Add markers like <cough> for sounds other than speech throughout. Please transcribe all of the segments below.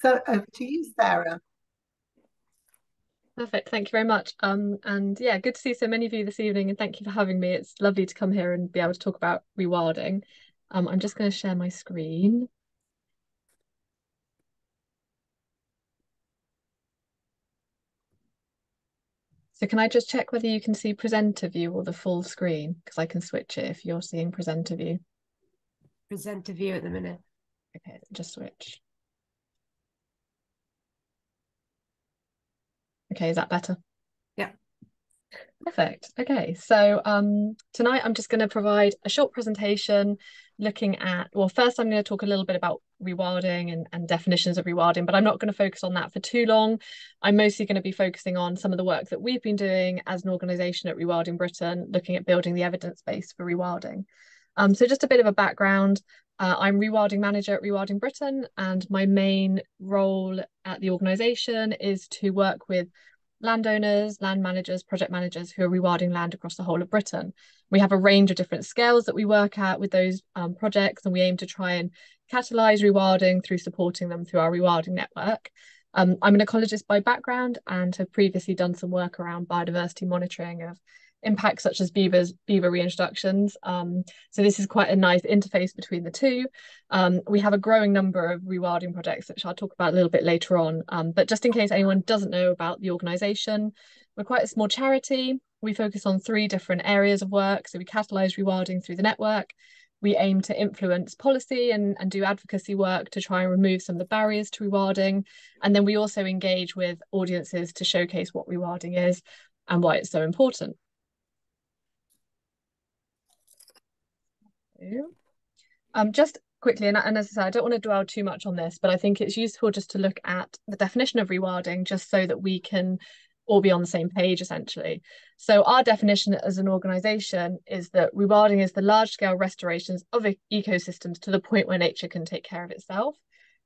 So over to you, Sara. Perfect. Thank you very much. Um, and yeah, good to see so many of you this evening, and thank you for having me. It's lovely to come here and be able to talk about rewilding. Um, I'm just going to share my screen. So can I just check whether you can see presenter view or the full screen? Because I can switch it if you're seeing presenter view. Presenter view at the minute. Okay, just switch. Okay, is that better? Yeah. Perfect. Okay, so um, tonight I'm just going to provide a short presentation looking at, well, first I'm going to talk a little bit about rewilding and, and definitions of rewilding, but I'm not going to focus on that for too long. I'm mostly going to be focusing on some of the work that we've been doing as an organisation at Rewilding Britain, looking at building the evidence base for rewilding. Um, so just a bit of a background. Uh, I'm rewilding manager at Rewilding Britain, and my main role at the organisation is to work with landowners, land managers, project managers who are rewilding land across the whole of Britain. We have a range of different scales that we work at with those um, projects, and we aim to try and catalyse rewilding through supporting them through our rewilding network. Um, I'm an ecologist by background and have previously done some work around biodiversity monitoring of impacts such as beavers, beaver reintroductions. Um, so this is quite a nice interface between the two. Um, we have a growing number of rewilding projects, which I'll talk about a little bit later on. Um, but just in case anyone doesn't know about the organisation, we're quite a small charity. We focus on three different areas of work. So we catalyse rewilding through the network. We aim to influence policy and, and do advocacy work to try and remove some of the barriers to rewilding. And then we also engage with audiences to showcase what rewilding is and why it's so important. Um, just quickly, and, and, as I said, I don't want to dwell too much on this, but I think it's useful just to look at the definition of rewilding just so that we can all be on the same page essentially. So our definition as an organisation is that rewilding is the large-scale restorations of ecosystems to the point where nature can take care of itself.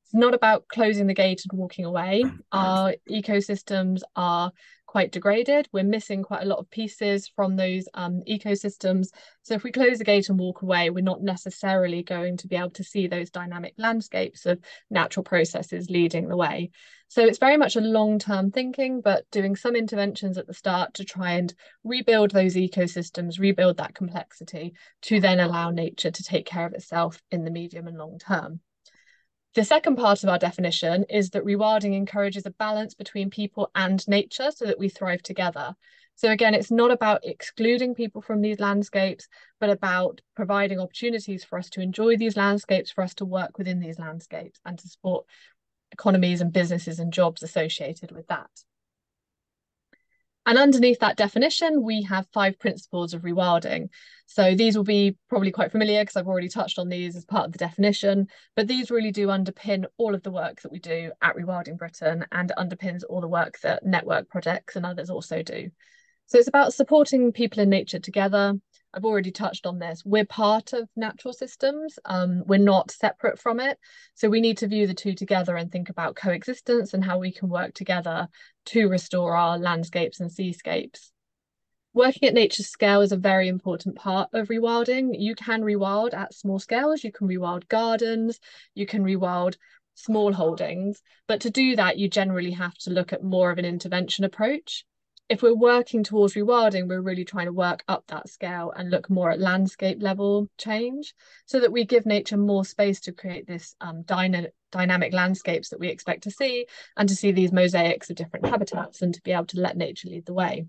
It's not about closing the gate and walking away. Our ecosystems are quite degraded. We're missing quite a lot of pieces from those um, ecosystems. So if we close the gate and walk away, we're not necessarily going to be able to see those dynamic landscapes of natural processes leading the way. So it's very much a long-term thinking, but doing some interventions at the start to try and rebuild those ecosystems, rebuild that complexity to then allow nature to take care of itself in the medium and long term. The second part of our definition is that rewilding encourages a balance between people and nature so that we thrive together. So again, it's not about excluding people from these landscapes, but about providing opportunities for us to enjoy these landscapes, for us to work within these landscapes and to support economies and businesses and jobs associated with that. And underneath that definition, we have five principles of rewilding. So these will be probably quite familiar because I've already touched on these as part of the definition, but these really do underpin all of the work that we do at Rewilding Britain and underpins all the work that network projects and others also do. So it's about supporting people in nature together, I've already touched on this. We're part of natural systems. Um, we're not separate from it. So we need to view the two together and think about coexistence and how we can work together to restore our landscapes and seascapes. Working at nature scale is a very important part of rewilding. You can rewild at small scales. You can rewild gardens. You can rewild small holdings. But to do that, you generally have to look at more of an intervention approach if we're working towards rewilding, we're really trying to work up that scale and look more at landscape level change so that we give nature more space to create this um, dyna dynamic landscapes that we expect to see and to see these mosaics of different habitats and to be able to let nature lead the way.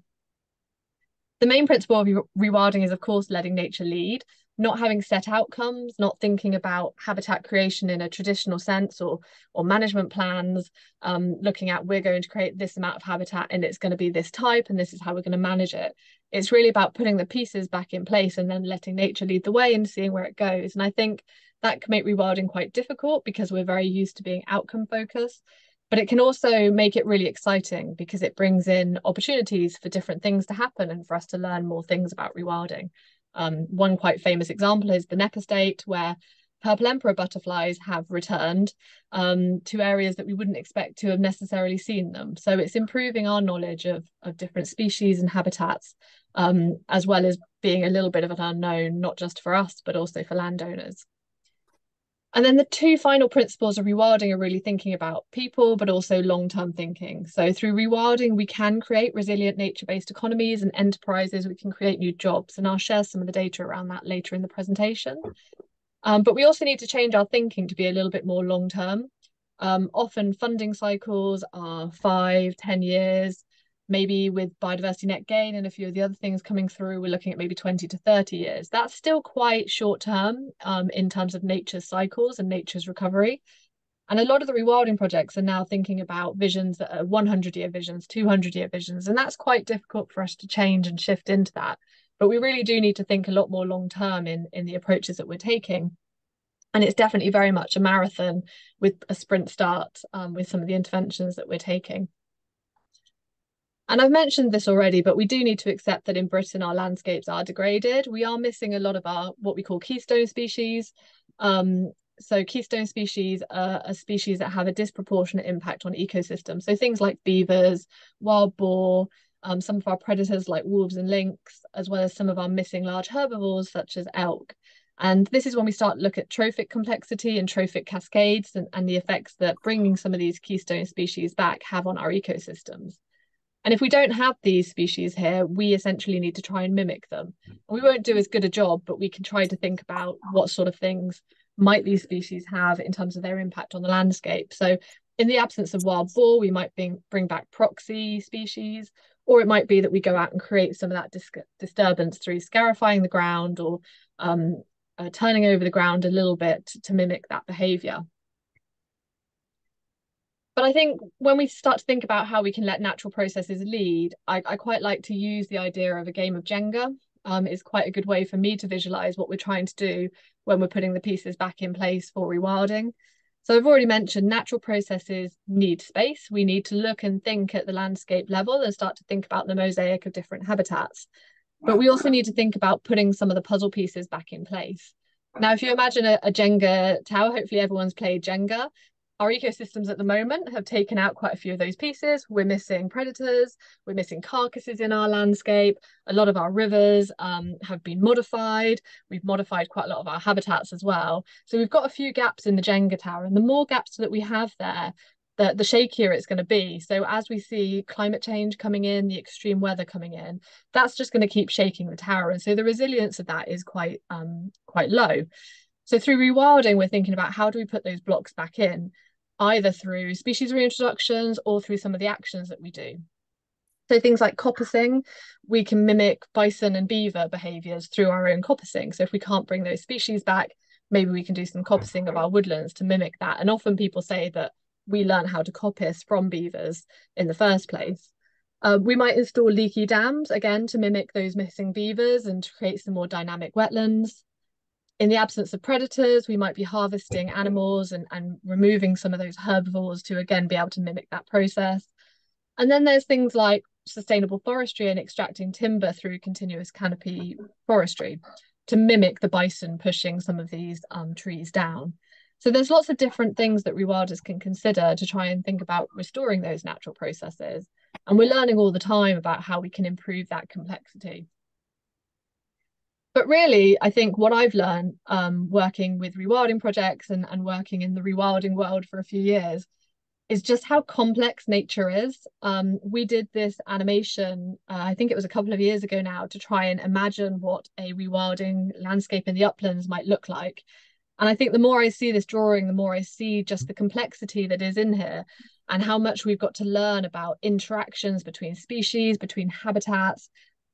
The main principle of rewilding is, of course, letting nature lead not having set outcomes, not thinking about habitat creation in a traditional sense or or management plans, um, looking at we're going to create this amount of habitat and it's going to be this type and this is how we're going to manage it. It's really about putting the pieces back in place and then letting nature lead the way and seeing where it goes. And I think that can make rewilding quite difficult because we're very used to being outcome focused. But it can also make it really exciting because it brings in opportunities for different things to happen and for us to learn more things about rewilding. Um, one quite famous example is the Knepp Estate, where purple emperor butterflies have returned um, to areas that we wouldn't expect to have necessarily seen them. So it's improving our knowledge of, of different species and habitats, um, as well as being a little bit of an unknown, not just for us, but also for landowners. And then the two final principles of rewilding are really thinking about people, but also long-term thinking. So through rewilding, we can create resilient nature-based economies and enterprises. We can create new jobs, and I'll share some of the data around that later in the presentation. Um, but we also need to change our thinking to be a little bit more long-term. Um, often funding cycles are five, ten years maybe with biodiversity net gain and a few of the other things coming through, we're looking at maybe 20 to 30 years. That's still quite short term um, in terms of nature's cycles and nature's recovery. And a lot of the rewilding projects are now thinking about visions that are 100 year visions, 200 year visions. And that's quite difficult for us to change and shift into that. But we really do need to think a lot more long term in, in the approaches that we're taking. And it's definitely very much a marathon with a sprint start um, with some of the interventions that we're taking. And I've mentioned this already, but we do need to accept that in Britain our landscapes are degraded. We are missing a lot of our what we call keystone species. Um, so keystone species are, are species that have a disproportionate impact on ecosystems. So things like beavers, wild boar, um, some of our predators like wolves and lynx, as well as some of our missing large herbivores such as elk. And this is when we start to look at trophic complexity and trophic cascades and, and the effects that bringing some of these keystone species back have on our ecosystems. And if we don't have these species here, we essentially need to try and mimic them. We won't do as good a job, but we can try to think about what sort of things might these species have in terms of their impact on the landscape. So in the absence of wild boar, we might bring, bring back proxy species, or it might be that we go out and create some of that dis disturbance through scarifying the ground or um, uh, turning over the ground a little bit to mimic that behavior. But I think when we start to think about how we can let natural processes lead, I, I quite like to use the idea of a game of Jenga. Um, is quite a good way for me to visualize what we're trying to do when we're putting the pieces back in place for rewilding. So I've already mentioned natural processes need space. We need to look and think at the landscape level and start to think about the mosaic of different habitats. But we also need to think about putting some of the puzzle pieces back in place. Now, if you imagine a, a Jenga tower, hopefully everyone's played Jenga our ecosystems at the moment have taken out quite a few of those pieces. We're missing predators, we're missing carcasses in our landscape. A lot of our rivers um, have been modified. We've modified quite a lot of our habitats as well. So we've got a few gaps in the Jenga tower, and the more gaps that we have there, the, the shakier it's going to be. So as we see climate change coming in, the extreme weather coming in, that's just going to keep shaking the tower. And so the resilience of that is quite um, quite low. So through rewilding, we're thinking about how do we put those blocks back in, either through species reintroductions or through some of the actions that we do. So things like coppicing, we can mimic bison and beaver behaviours through our own coppicing. So if we can't bring those species back, maybe we can do some coppicing of our woodlands to mimic that. And often people say that we learn how to coppice from beavers in the first place. Uh, we might install leaky dams again to mimic those missing beavers and to create some more dynamic wetlands in the absence of predators, we might be harvesting animals and, and removing some of those herbivores to again be able to mimic that process. And then there's things like sustainable forestry and extracting timber through continuous canopy forestry to mimic the bison pushing some of these um, trees down. So there's lots of different things that rewilders can consider to try and think about restoring those natural processes. And we're learning all the time about how we can improve that complexity. But really, I think what I've learned um, working with rewilding projects and, and working in the rewilding world for a few years is just how complex nature is. Um, we did this animation, uh, I think it was a couple of years ago now, to try and imagine what a rewilding landscape in the uplands might look like. And I think the more I see this drawing, the more I see just the complexity that is in here and how much we've got to learn about interactions between species, between habitats,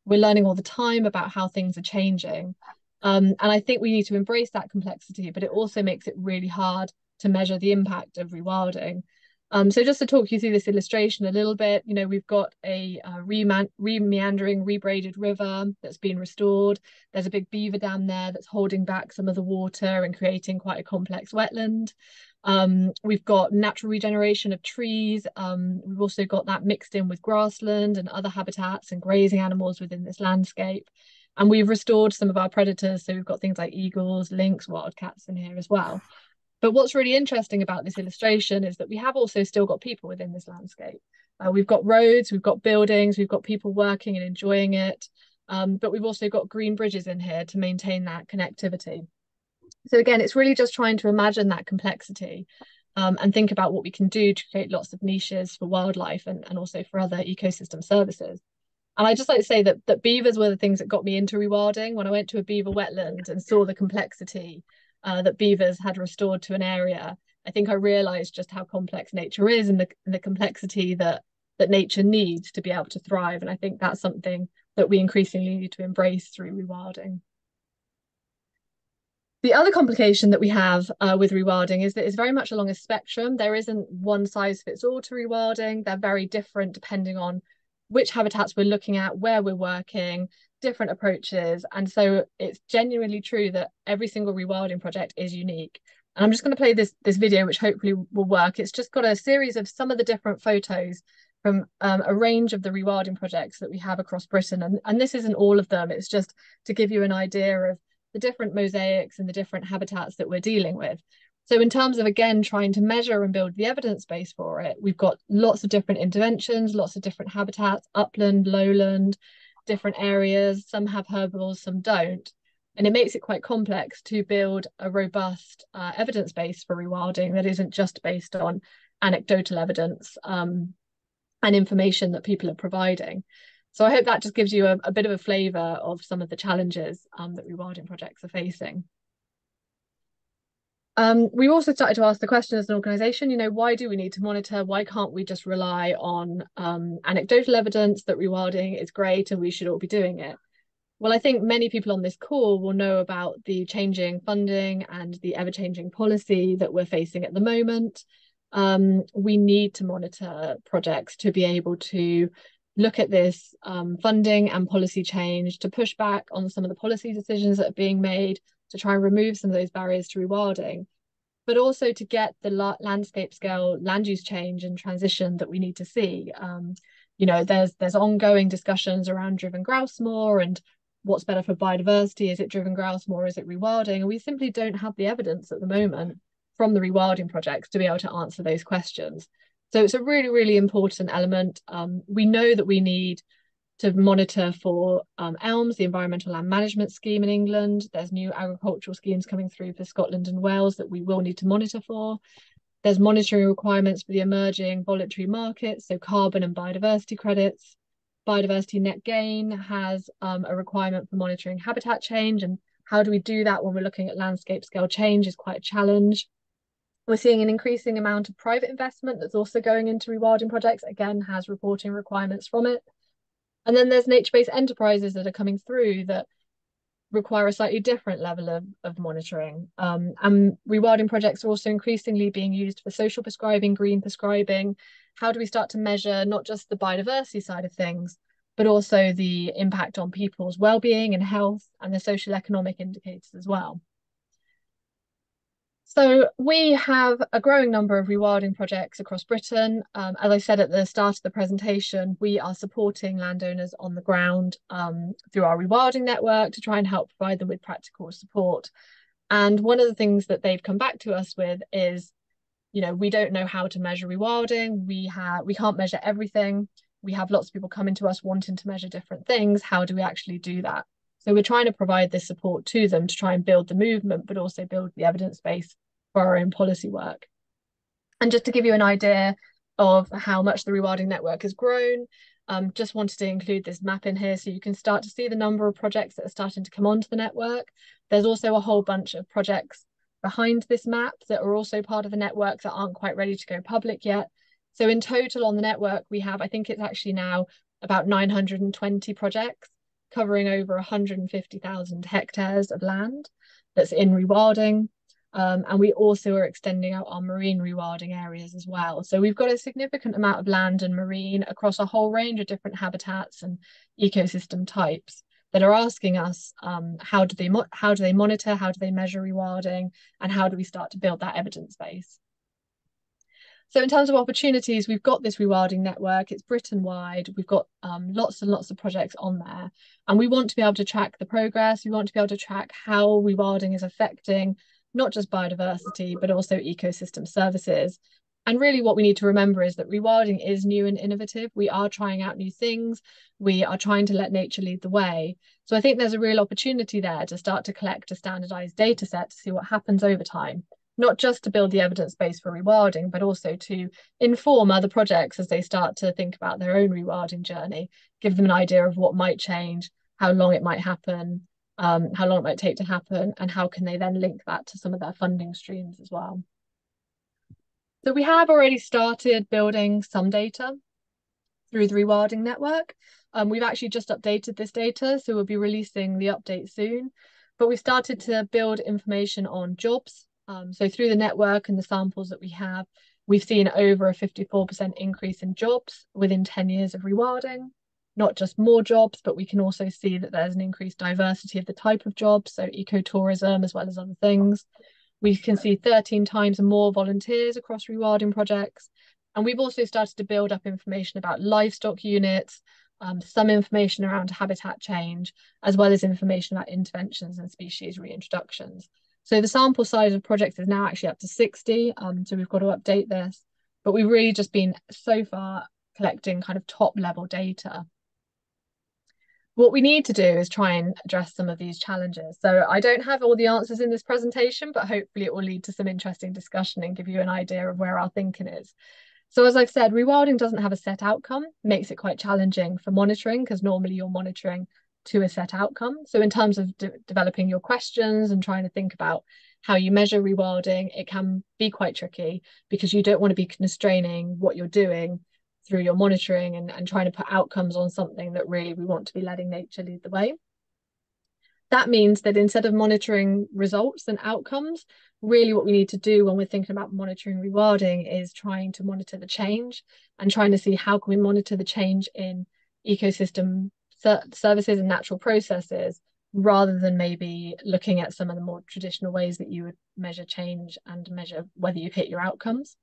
we're learning all the time about how things are changing. Um, and I think we need to embrace that complexity, but it also makes it really hard to measure the impact of rewilding. Um, so just to talk you through this illustration a little bit, you know, we've got a, a re-meandering, rebraided river that's been restored. There's a big beaver dam there that's holding back some of the water and creating quite a complex wetland. Um, we've got natural regeneration of trees. Um, we've also got that mixed in with grassland and other habitats and grazing animals within this landscape. And we've restored some of our predators. So we've got things like eagles, lynx, wildcats in here as well. But what's really interesting about this illustration is that we have also still got people within this landscape. Uh, we've got roads, we've got buildings, we've got people working and enjoying it. Um, but we've also got green bridges in here to maintain that connectivity. So again, it's really just trying to imagine that complexity um, and think about what we can do to create lots of niches for wildlife and, and also for other ecosystem services. And I just like to say that that beavers were the things that got me into rewilding. When I went to a beaver wetland and saw the complexity uh, that beavers had restored to an area, I think I realized just how complex nature is and the, and the complexity that that nature needs to be able to thrive. And I think that's something that we increasingly need to embrace through rewilding. The other complication that we have uh, with rewilding is that it's very much along a spectrum. There isn't one size fits all to rewilding. They're very different depending on which habitats we're looking at, where we're working, different approaches. And so it's genuinely true that every single rewilding project is unique. And I'm just going to play this, this video, which hopefully will work. It's just got a series of some of the different photos from um, a range of the rewilding projects that we have across Britain. And, and this isn't all of them. It's just to give you an idea of the different mosaics and the different habitats that we're dealing with. So in terms of, again, trying to measure and build the evidence base for it, we've got lots of different interventions, lots of different habitats, upland, lowland, different areas. Some have herbivores, some don't. And it makes it quite complex to build a robust uh, evidence base for rewilding that isn't just based on anecdotal evidence um, and information that people are providing. So I hope that just gives you a, a bit of a flavour of some of the challenges um, that rewilding projects are facing. Um, we also started to ask the question as an organisation, you know, why do we need to monitor? Why can't we just rely on um, anecdotal evidence that rewilding is great and we should all be doing it? Well, I think many people on this call will know about the changing funding and the ever-changing policy that we're facing at the moment. Um, we need to monitor projects to be able to look at this um, funding and policy change to push back on some of the policy decisions that are being made to try and remove some of those barriers to rewilding, but also to get the la landscape scale land use change and transition that we need to see. Um, you know, there's there's ongoing discussions around driven grouse moor and what's better for biodiversity. Is it driven grouse moor? Is it rewilding? And we simply don't have the evidence at the moment from the rewilding projects to be able to answer those questions. So it's a really, really important element. Um, we know that we need to monitor for um, ELMS, the Environmental Land Management Scheme in England. There's new agricultural schemes coming through for Scotland and Wales that we will need to monitor for. There's monitoring requirements for the emerging voluntary markets, so carbon and biodiversity credits. Biodiversity net gain has um, a requirement for monitoring habitat change and how do we do that when we're looking at landscape scale change is quite a challenge. We're seeing an increasing amount of private investment that's also going into rewilding projects, again, has reporting requirements from it. And then there's nature-based enterprises that are coming through that require a slightly different level of, of monitoring. Um, and rewilding projects are also increasingly being used for social prescribing, green prescribing. How do we start to measure not just the biodiversity side of things, but also the impact on people's well-being and health and the social economic indicators as well. So we have a growing number of rewilding projects across Britain. Um, as I said at the start of the presentation, we are supporting landowners on the ground um, through our rewilding network to try and help provide them with practical support. And one of the things that they've come back to us with is, you know, we don't know how to measure rewilding. We have we can't measure everything. We have lots of people coming to us wanting to measure different things. How do we actually do that? So we're trying to provide this support to them to try and build the movement, but also build the evidence base for our own policy work. And just to give you an idea of how much the rewilding network has grown, um, just wanted to include this map in here so you can start to see the number of projects that are starting to come onto the network. There's also a whole bunch of projects behind this map that are also part of the network that aren't quite ready to go public yet. So in total on the network, we have, I think it's actually now about 920 projects covering over 150,000 hectares of land that's in rewilding. Um, and we also are extending out our marine rewilding areas as well. So we've got a significant amount of land and marine across a whole range of different habitats and ecosystem types that are asking us um, how do they how do they monitor, how do they measure rewilding, and how do we start to build that evidence base. So in terms of opportunities, we've got this rewilding network, it's Britain wide, we've got um, lots and lots of projects on there, and we want to be able to track the progress, we want to be able to track how rewilding is affecting not just biodiversity, but also ecosystem services. And really, what we need to remember is that rewilding is new and innovative. We are trying out new things. We are trying to let nature lead the way. So I think there's a real opportunity there to start to collect a standardized data set to see what happens over time, not just to build the evidence base for rewilding, but also to inform other projects as they start to think about their own rewilding journey, give them an idea of what might change, how long it might happen, um, how long it might take to happen, and how can they then link that to some of their funding streams as well. So we have already started building some data through the rewilding network. Um, we've actually just updated this data, so we'll be releasing the update soon. But we started to build information on jobs. Um, so through the network and the samples that we have, we've seen over a 54% increase in jobs within 10 years of rewilding. Not just more jobs, but we can also see that there's an increased diversity of the type of jobs, so ecotourism as well as other things. We can see 13 times more volunteers across rewilding projects. And we've also started to build up information about livestock units, um, some information around habitat change, as well as information about interventions and species reintroductions. So the sample size of projects is now actually up to 60. Um, so we've got to update this. But we've really just been so far collecting kind of top level data what we need to do is try and address some of these challenges. So I don't have all the answers in this presentation, but hopefully it will lead to some interesting discussion and give you an idea of where our thinking is. So as I've said, rewilding doesn't have a set outcome, makes it quite challenging for monitoring because normally you're monitoring to a set outcome. So in terms of de developing your questions and trying to think about how you measure rewilding, it can be quite tricky because you don't want to be constraining what you're doing through your monitoring and, and trying to put outcomes on something that really we want to be letting nature lead the way. That means that instead of monitoring results and outcomes, really what we need to do when we're thinking about monitoring rewilding is trying to monitor the change and trying to see how can we monitor the change in ecosystem services and natural processes rather than maybe looking at some of the more traditional ways that you would measure change and measure whether you've hit your outcomes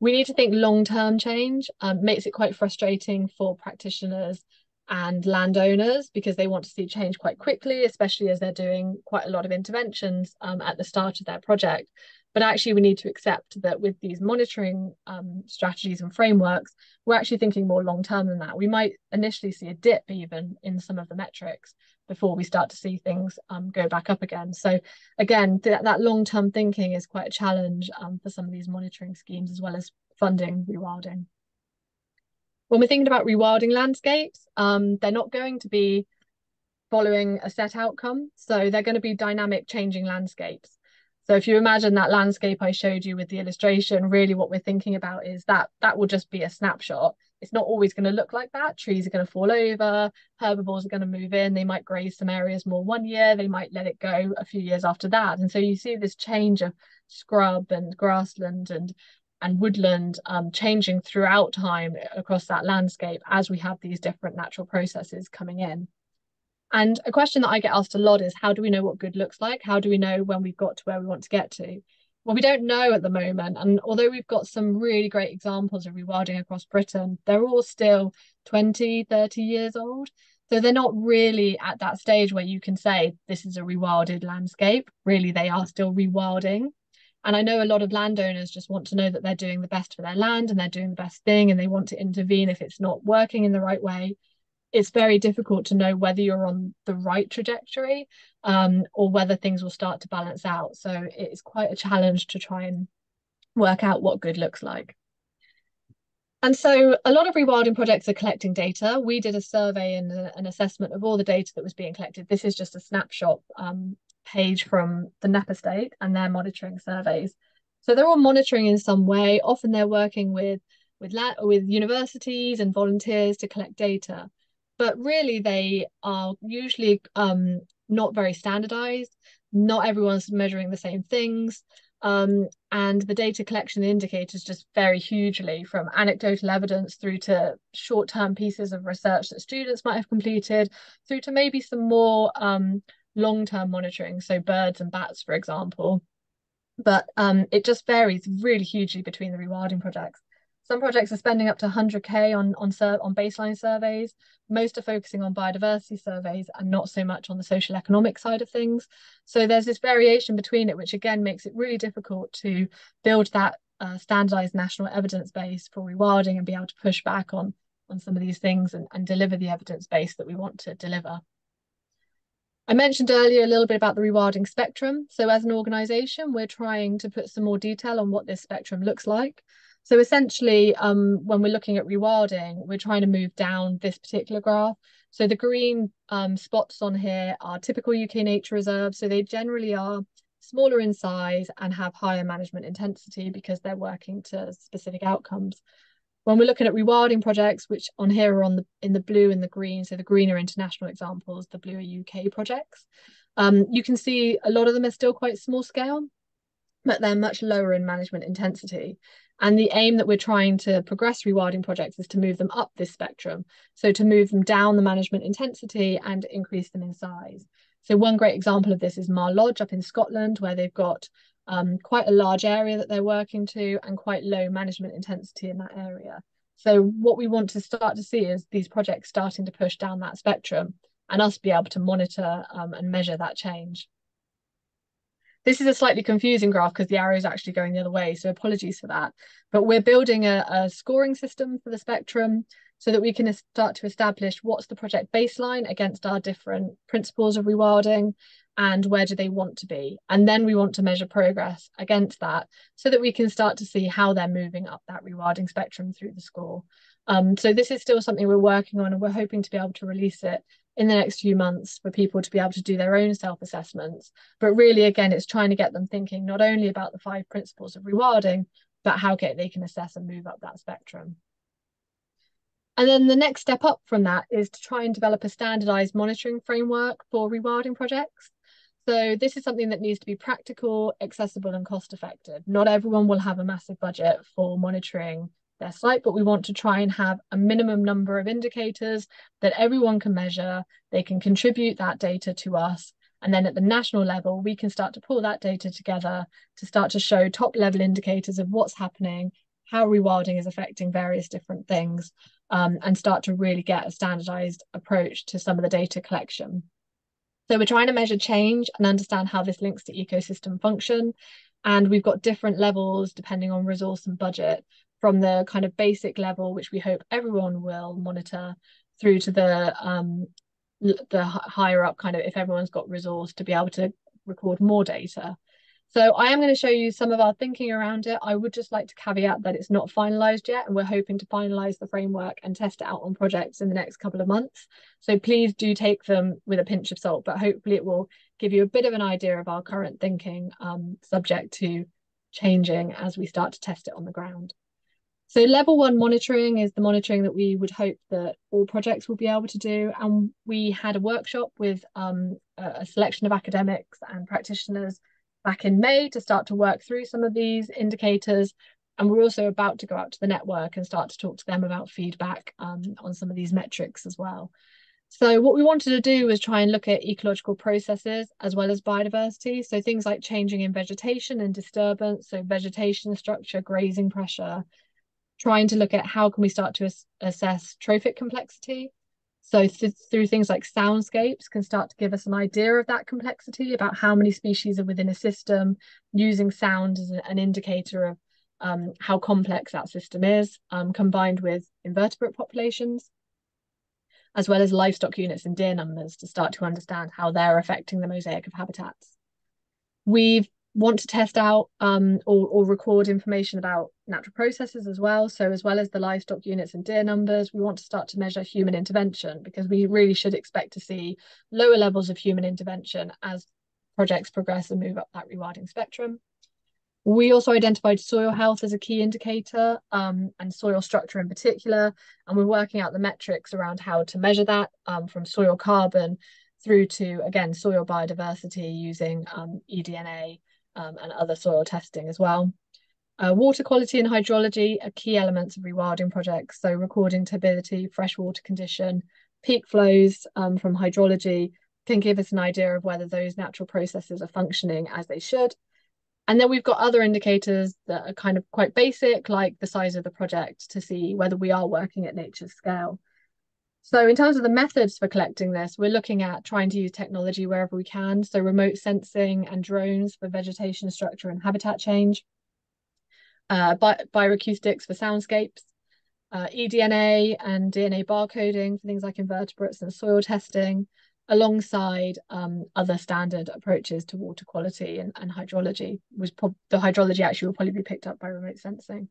we need to think long-term change um, makes it quite frustrating for practitioners and landowners because they want to see change quite quickly, especially as they're doing quite a lot of interventions um, at the start of their project. But actually, we need to accept that with these monitoring um, strategies and frameworks, we're actually thinking more long term than that. We might initially see a dip even in some of the metrics before we start to see things um, go back up again. So again, th that long term thinking is quite a challenge um, for some of these monitoring schemes as well as funding rewilding. When we're thinking about rewilding landscapes, um, they're not going to be following a set outcome. So they're going to be dynamic changing landscapes. So if you imagine that landscape I showed you with the illustration, really what we're thinking about is that that will just be a snapshot. It's not always going to look like that. Trees are going to fall over, herbivores are going to move in. They might graze some areas more one year, they might let it go a few years after that. And so you see this change of scrub and grassland and and woodland um, changing throughout time across that landscape as we have these different natural processes coming in. And a question that I get asked a lot is how do we know what good looks like? How do we know when we've got to where we want to get to? Well, we don't know at the moment. And although we've got some really great examples of rewilding across Britain, they're all still 20, 30 years old. So they're not really at that stage where you can say this is a rewilded landscape. Really, they are still rewilding. And I know a lot of landowners just want to know that they're doing the best for their land and they're doing the best thing and they want to intervene if it's not working in the right way it's very difficult to know whether you're on the right trajectory um, or whether things will start to balance out. So it's quite a challenge to try and work out what good looks like. And so a lot of rewilding projects are collecting data. We did a survey and a, an assessment of all the data that was being collected. This is just a snapshot um, page from the Knepp Estate and their monitoring surveys. So they're all monitoring in some way. Often they're working with with, with universities and volunteers to collect data but really they are usually um, not very standardized. Not everyone's measuring the same things. Um, and the data collection indicators just vary hugely from anecdotal evidence through to short-term pieces of research that students might have completed through to maybe some more um, long-term monitoring, so birds and bats, for example. But um, it just varies really hugely between the rewilding projects. Some projects are spending up to 100k on on on baseline surveys. Most are focusing on biodiversity surveys and not so much on the social economic side of things. So there's this variation between it, which again makes it really difficult to build that a standardized national evidence base for rewilding and be able to push back on, on some of these things and, and deliver the evidence base that we want to deliver. I mentioned earlier a little bit about the rewilding spectrum. So as an organisation, we're trying to put some more detail on what this spectrum looks like. So essentially, um, when we're looking at rewilding, we're trying to move down this particular graph. So the green um, spots on here are typical UK nature reserves. So they generally are smaller in size and have higher management intensity because they're working to specific outcomes. When we're looking at rewilding projects, which on here are on the in the blue and the green, so the green are international examples, the blue are UK projects. Um, you can see a lot of them are still quite small scale, but they're much lower in management intensity. And the aim that we're trying to progress rewilding projects is to move them up this spectrum. So to move them down the management intensity and increase them in size. So one great example of this is Mar Lodge up in Scotland, where they've got um, quite a large area that they're working to and quite low management intensity in that area. So what we want to start to see is these projects starting to push down that spectrum and us be able to monitor um, and measure that change. This is a slightly confusing graph because the arrow is actually going the other way, so apologies for that. But we're building a, a scoring system for the spectrum so that we can start to establish what's the project baseline against our different principles of rewilding and where do they want to be. And then we want to measure progress against that so that we can start to see how they're moving up that rewilding spectrum through the score. Um, so this is still something we're working on and we're hoping to be able to release it in the next few months for people to be able to do their own self-assessments. But really, again, it's trying to get them thinking not only about the five principles of rewilding, but how they can assess and move up that spectrum. And then the next step up from that is to try and develop a standardized monitoring framework for rewilding projects. So this is something that needs to be practical, accessible and cost effective. Not everyone will have a massive budget for monitoring their site, but we want to try and have a minimum number of indicators that everyone can measure. They can contribute that data to us. And then at the national level, we can start to pull that data together to start to show top level indicators of what's happening, how rewilding is affecting various different things, um, and start to really get a standardized approach to some of the data collection. So we're trying to measure change and understand how this links to ecosystem function. And we've got different levels depending on resource and budget from the kind of basic level, which we hope everyone will monitor, through to the um, the higher up kind of if everyone's got resource to be able to record more data. So I am going to show you some of our thinking around it. I would just like to caveat that it's not finalised yet and we're hoping to finalise the framework and test it out on projects in the next couple of months. So please do take them with a pinch of salt, but hopefully it will give you a bit of an idea of our current thinking um, subject to changing as we start to test it on the ground. So level one monitoring is the monitoring that we would hope that all projects will be able to do. And we had a workshop with um, a selection of academics and practitioners back in May to start to work through some of these indicators. And we're also about to go out to the network and start to talk to them about feedback um, on some of these metrics as well. So what we wanted to do was try and look at ecological processes as well as biodiversity. So things like changing in vegetation and disturbance, so vegetation structure, grazing pressure, trying to look at how can we start to as assess trophic complexity. So th through things like soundscapes can start to give us an idea of that complexity about how many species are within a system, using sound as an indicator of um, how complex that system is, um, combined with invertebrate populations, as well as livestock units and deer numbers to start to understand how they're affecting the mosaic of habitats. We've want to test out um, or, or record information about natural processes as well. So as well as the livestock units and deer numbers, we want to start to measure human intervention because we really should expect to see lower levels of human intervention as projects progress and move up that rewilding spectrum. We also identified soil health as a key indicator um, and soil structure in particular, and we're working out the metrics around how to measure that um, from soil carbon through to, again, soil biodiversity using um, eDNA um, and other soil testing as well. Uh, water quality and hydrology are key elements of rewilding projects. So recording turbidity, freshwater condition, peak flows um, from hydrology can give us an idea of whether those natural processes are functioning as they should. And then we've got other indicators that are kind of quite basic, like the size of the project to see whether we are working at nature's scale. So in terms of the methods for collecting this, we're looking at trying to use technology wherever we can. So remote sensing and drones for vegetation structure and habitat change. uh, bi bioacoustics for soundscapes, uh, eDNA and DNA barcoding for things like invertebrates and soil testing, alongside um, other standard approaches to water quality and, and hydrology. Was the hydrology actually will probably be picked up by remote sensing.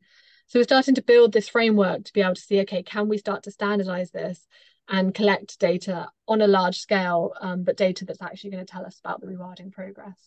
So we're starting to build this framework to be able to see, okay, can we start to standardize this and collect data on a large scale, um, but data that's actually going to tell us about the rewilding progress.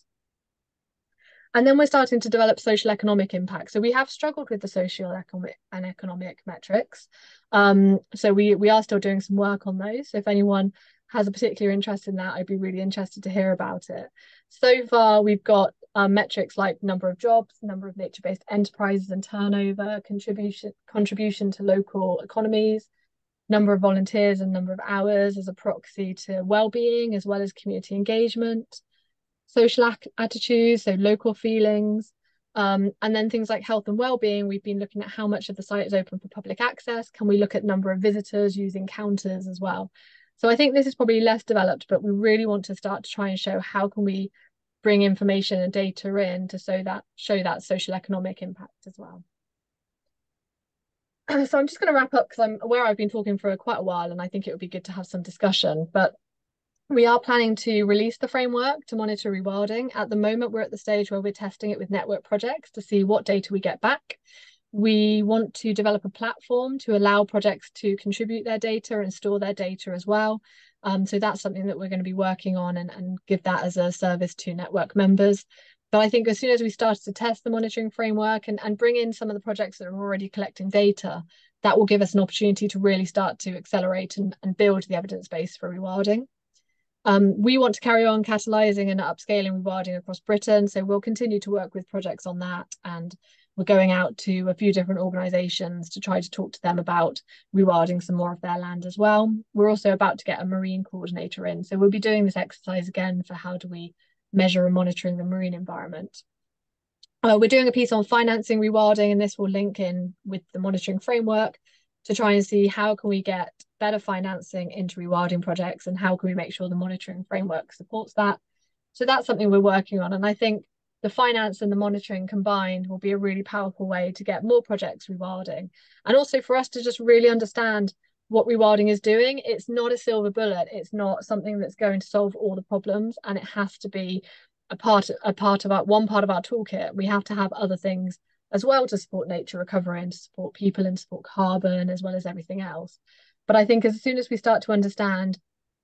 And then we're starting to develop social economic impact. So we have struggled with the social economic and economic metrics. Um, so we we are still doing some work on those. So if anyone has a particular interest in that, I'd be really interested to hear about it. So far, we've got um, metrics like number of jobs, number of nature-based enterprises and turnover, contribution contribution to local economies, number of volunteers and number of hours as a proxy to well-being as well as community engagement, social attitudes, so local feelings, um, and then things like health and well-being, we've been looking at how much of the site is open for public access. Can we look at number of visitors using counters as well? So I think this is probably less developed, but we really want to start to try and show how can we bring information and data in to show that show that social economic impact as well. <clears throat> So I'm just going to wrap up because I'm aware I've been talking for quite a while and I think it would be good to have some discussion. But we are planning to release the framework to monitor rewilding. At the moment, we're at the stage where we're testing it with network projects to see what data we get back. We want to develop a platform to allow projects to contribute their data and store their data as well. Um, so that's something that we're going to be working on and, and give that as a service to network members. But I think as soon as we started to test the monitoring framework and, and bring in some of the projects that are already collecting data, that will give us an opportunity to really start to accelerate and, and build the evidence base for rewilding. Um, we want to carry on catalysing and upscaling rewilding across Britain, so we'll continue to work with projects on that and we're going out to a few different organisations to try to talk to them about rewilding some more of their land as well. We're also about to get a marine coordinator in. So we'll be doing this exercise again for how do we measure and monitoring the marine environment. Uh, we're doing a piece on financing rewilding and this will link in with the monitoring framework to try and see how can we get better financing into rewilding projects and how can we make sure the monitoring framework supports that. So that's something we're working on. And I think the finance and the monitoring combined will be a really powerful way to get more projects rewilding and also for us to just really understand what rewilding is doing it's not a silver bullet. It's not something that's going to solve all the problems and it has to be a part a part of our one part of our toolkit. We have to have other things as well to support nature recovery and to support people and support carbon as well as everything else. But i think as soon as we start to understand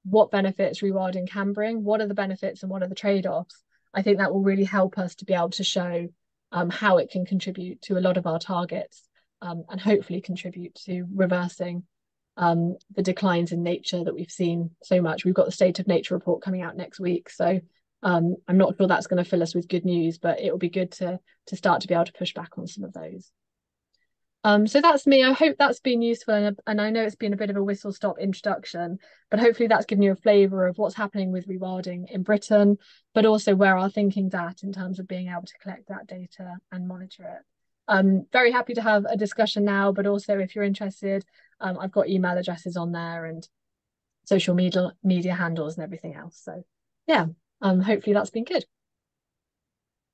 what benefits rewilding can bring what are the benefits and what are the trade-offs I think that will really help us to be able to show um, how it can contribute to a lot of our targets um, and hopefully contribute to reversing um, the declines in nature that we've seen so much. We've got the State of Nature report coming out next week, so um, I'm not sure that's going to fill us with good news, but it will be good to to start to be able to push back on some of those. Um, so that's me. I hope that's been useful, and, and I know it's been a bit of a whistle stop introduction, but hopefully that's given you a flavour of what's happening with rewilding in Britain, but also where our thinking's at in terms of being able to collect that data and monitor it. I'm very happy to have a discussion now, but also if you're interested, um, I've got email addresses on there and social media media handles and everything else. So yeah, um, hopefully that's been good.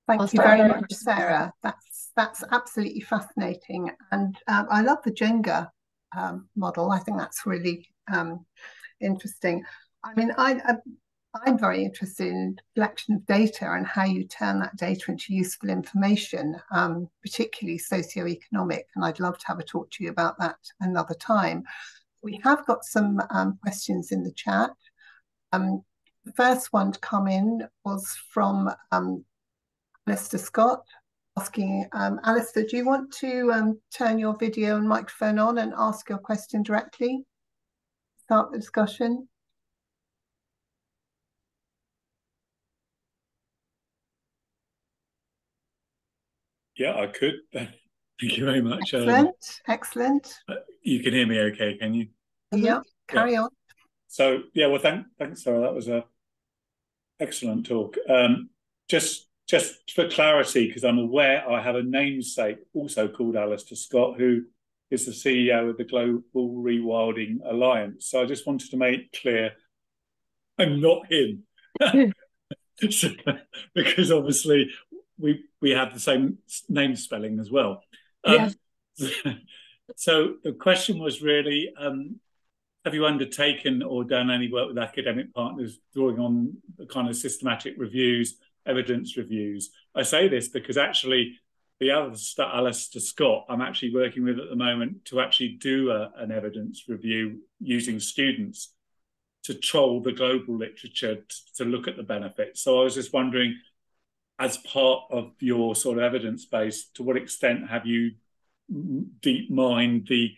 Thank I'll you very much, Sara. That's that's absolutely fascinating. And um, I love the Jenga um, model. I think that's really um, interesting. I mean, I, I, I'm very interested in collection of data and how you turn that data into useful information, um, particularly socioeconomic. And I'd love to have a talk to you about that another time. We have got some um, questions in the chat. Um, the first one to come in was from Mr. Scott, asking, um, Alistair, do you want to um, turn your video and microphone on and ask your question directly? Start the discussion. Yeah, I could. <laughs> Thank you very much. Excellent, um, excellent. Uh, you can hear me okay, can you? Yeah, carry yeah. on. So, yeah, well, thank, thanks, Sara. That was a excellent talk. Um, just just for clarity, because I'm aware I have a namesake also called Alistair Scott, who is the CEO of the Global Rewilding Alliance. So I just wanted to make clear I'm not him. so, <laughs> <laughs> because obviously we we have the same name spelling as well. Um, <laughs> so the question was really, um, have you undertaken or done any work with academic partners drawing on the kind of systematic reviews, evidence reviews? I say this because actually the other Alistair Scott I'm actually working with at the moment to actually do a, an evidence review using students to troll the global literature to, to look at the benefits. So I was just wondering, as part of your sort of evidence base, to what extent have you deep mined the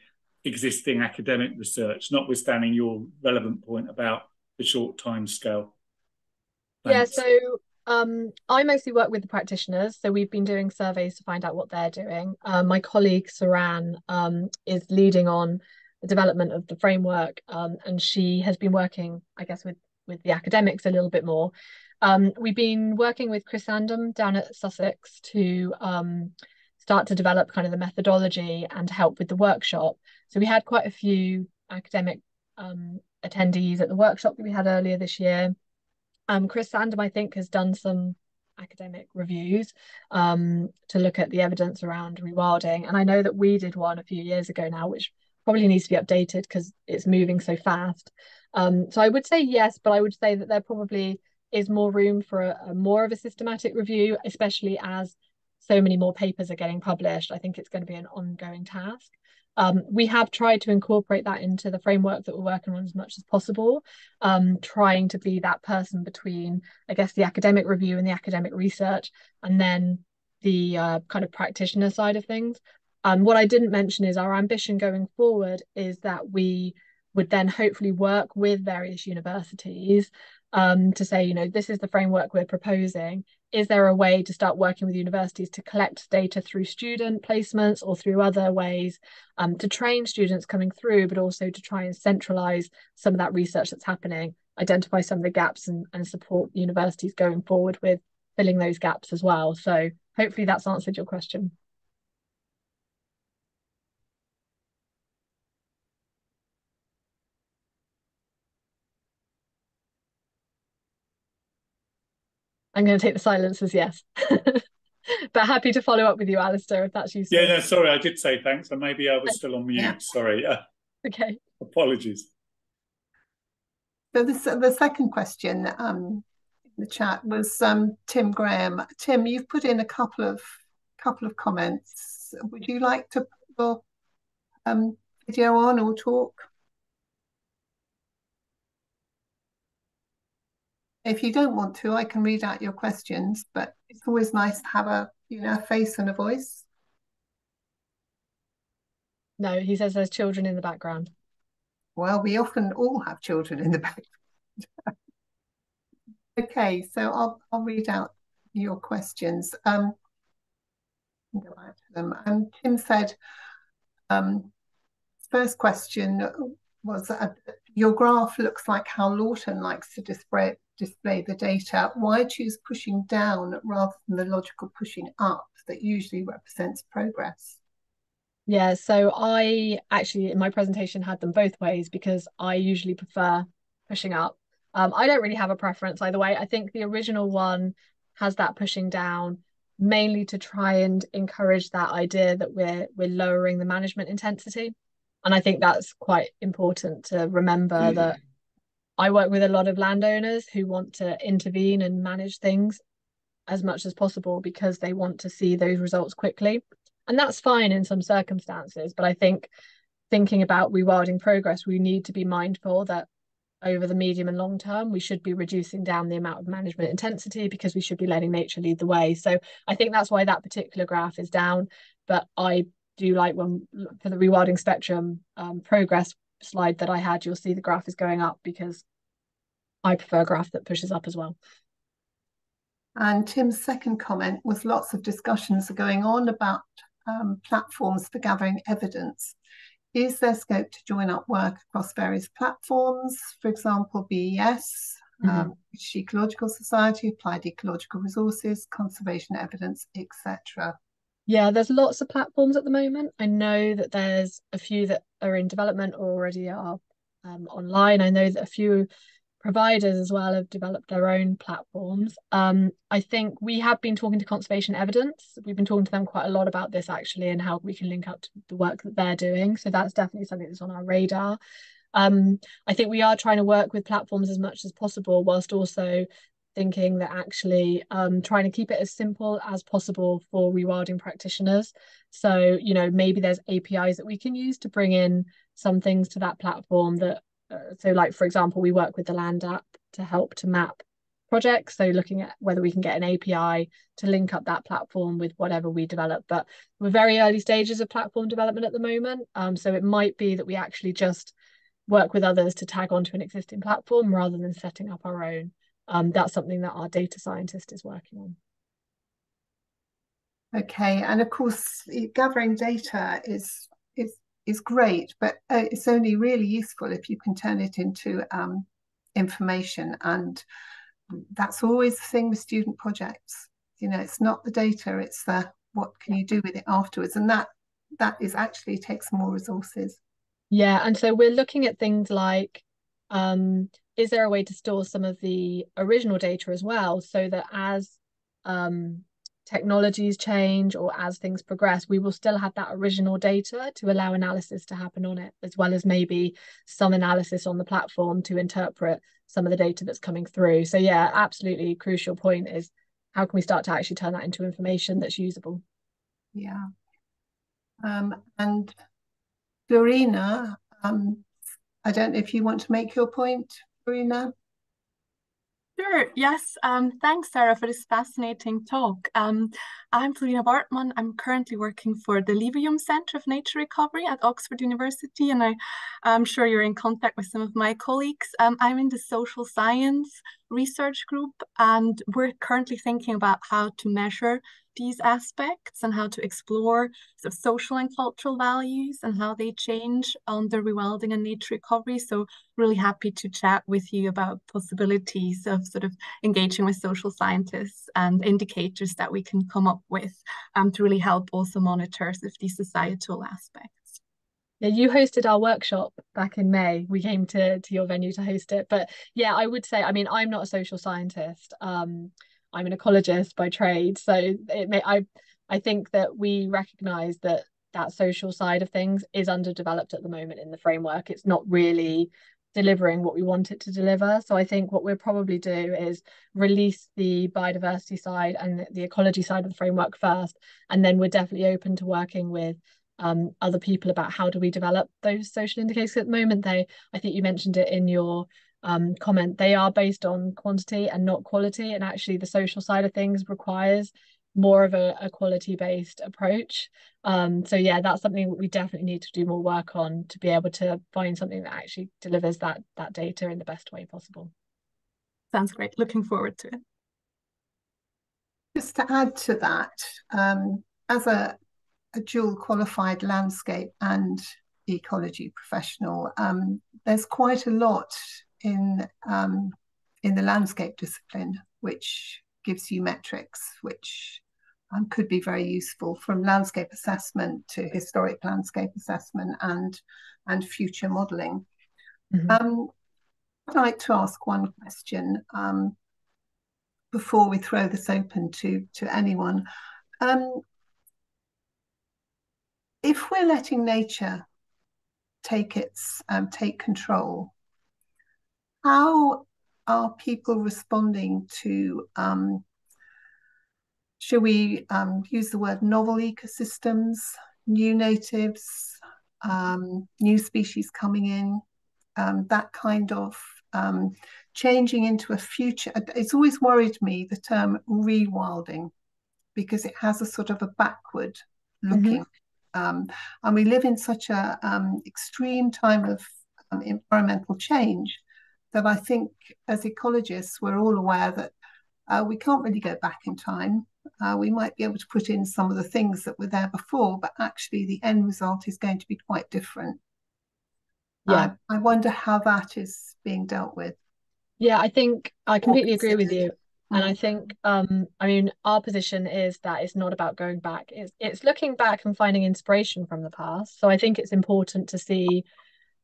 existing academic research, notwithstanding your relevant point about the short time scale? Thanks. Yeah, so um, I mostly work with the practitioners, so we've been doing surveys to find out what they're doing. Um, my colleague Saran um, is leading on the development of the framework, um, and she has been working, I guess, with with the academics a little bit more. Um, we've been working with Chris Sandom down at Sussex to um, start to develop kind of the methodology and help with the workshop. So we had quite a few academic attendees at the workshop that we had earlier this year. Um, Chris Sandom, I think, has done some academic reviews um, to look at the evidence around rewilding. And I know that we did one a few years ago now, which probably needs to be updated because it's moving so fast. Um, so I would say yes, but I would say that there probably is more room for a, a more of a systematic review, especially as so many more papers are getting published. I think it's going to be an ongoing task. Um, we have tried to incorporate that into the framework that we're working on as much as possible, um, trying to be that person between, I guess, the academic review and the academic research, and then the uh, kind of practitioner side of things. Um, what I didn't mention is our ambition going forward is that we would then hopefully work with various universities um, to say, you know, this is the framework we're proposing. Is there a way to start working with universities to collect data through student placements or through other ways um, to train students coming through, but also to try and centralize some of that research that's happening, identify some of the gaps and, and support universities going forward with filling those gaps as well. So hopefully that's answered your question. I'm going to take the silence as yes. <laughs> but happy to follow up with you, Alistair, if that's useful. Yeah, no, sorry, I did say thanks, and maybe I was still on mute. Yeah. Sorry. Uh, <laughs> okay. Apologies. So this, the second question um, in the chat was um, Tim Graham. Tim, you've put in a couple of couple of comments. Would you like to put your um, video on or talk? If you don't want to, I can read out your questions, but it's always nice to have a you know a face and a voice. No, he says there's children in the background. Well, we often all have children in the <laughs> background. okay, so I'll I'll read out your questions. Um, go back to them. And Tim said, um, first question was uh, your graph looks like how Lawton likes to display display the data, why choose pushing down rather than the logical pushing up that usually represents progress? Yeah, so I actually in my presentation had them both ways because I usually prefer pushing up. Um, I don't really have a preference either way. I think the original one has that pushing down mainly to try and encourage that idea that we're we're lowering the management intensity. And I think that's quite important to remember mm. that I work with a lot of landowners who want to intervene and manage things as much as possible because they want to see those results quickly. And that's fine in some circumstances. But I think thinking about rewilding progress, we need to be mindful that over the medium and long term, we should be reducing down the amount of management intensity because we should be letting nature lead the way. So I think that's why that particular graph is down. But I do like when for the rewilding spectrum um, progress slide that I had, you'll see the graph is going up because I prefer a graph that pushes up as well. And Tim's second comment was lots of discussions are going on about um, platforms for gathering evidence. Is there scope to join up work across various platforms, for example, BES, mm -hmm. um, Ecological Society, Applied Ecological Resources, Conservation Evidence, etc.? Yeah, there's lots of platforms at the moment. I know that there's a few that are in development or already are um, online. I know that a few providers as well have developed their own platforms. Um, I think we have been talking to Conservation Evidence. We've been talking to them quite a lot about this actually and how we can link up to the work that they're doing. So that's definitely something that's on our radar. Um, I think we are trying to work with platforms as much as possible, whilst also thinking that actually um, trying to keep it as simple as possible for rewilding practitioners. So, you know, maybe there's APIs that we can use to bring in some things to that platform that, uh, so like, for example, we work with the Land app to help to map projects. So looking at whether we can get an API to link up that platform with whatever we develop. But we're very early stages of platform development at the moment. Um, so it might be that we actually just work with others to tag onto an existing platform rather than setting up our own. Um, that's something that our data scientist is working on. Okay, and of course, gathering data is is is great, but uh, it's only really useful if you can turn it into um, information, and that's always the thing with student projects. You know, it's not the data; it's the what can you do with it afterwards, and that that is actually takes more resources. Yeah, and so we're looking at things like um, is there a way to store some of the original data as well so that as um, technologies change or as things progress, we will still have that original data to allow analysis to happen on it, as well as maybe some analysis on the platform to interpret some of the data that's coming through. So yeah, absolutely crucial point is how can we start to actually turn that into information that's usable? Yeah. Um, and Florina, um, I don't know if you want to make your point, Florina. Sure. Yes. Um, thanks, Sara, for this fascinating talk. Um, I'm Florina Bartman. I'm currently working for the Leverhulme Centre of Nature Recovery at Oxford University, and I, I'm sure you're in contact with some of my colleagues. Um, I'm in the social science research group, and we're currently thinking about how to measure these aspects and how to explore sort of social and cultural values and how they change under rewilding and nature recovery. So really happy to chat with you about possibilities of sort of engaging with social scientists and indicators that we can come up with um, to really help also monitor sort of these societal aspects. Yeah, you hosted our workshop back in May. We came to to your venue to host it. But yeah, I would say, I mean, I'm not a social scientist. Um, I'm an ecologist by trade, so it may I I think that we recognise that that social side of things is underdeveloped at the moment in the framework. It's not really delivering what we want it to deliver. So I think what we'll probably do is release the biodiversity side and the ecology side of the framework first, and then we're definitely open to working with um, other people about how do we develop those social indicators. At the moment, they I think you mentioned it in your um, comment, they are based on quantity and not quality. And actually, the social side of things requires more of a, a quality based approach. Um, so, yeah, that's something we definitely need to do more work on to be able to find something that actually delivers that, that data in the best way possible. Sounds great. Looking forward to it. Just to add to that, um, as a, a dual qualified landscape and ecology professional, um, there's quite a lot in um, in the landscape discipline, which gives you metrics, which um, could be very useful from landscape assessment to historic landscape assessment and and future modelling. Mm-hmm. Um, I'd like to ask one question um, before we throw this open to to anyone. Um, if we're letting nature take its um, take control how are people responding to, um, should we um, use the word novel ecosystems, new natives, um, new species coming in, um, that kind of um, changing into a future. It's always worried me the term rewilding because it has a sort of a backward looking. Mm-hmm. Um, and we live in such a extreme time of environmental change that I think as ecologists, we're all aware that uh, we can't really go back in time. Uh, we might be able to put in some of the things that were there before, but actually the end result is going to be quite different. Yeah. Uh, I wonder how that is being dealt with. Yeah, I think I completely agree with you. And I mm. think, um, I mean, our position is that it's not about going back. It's it's looking back and finding inspiration from the past. So I think it's important to see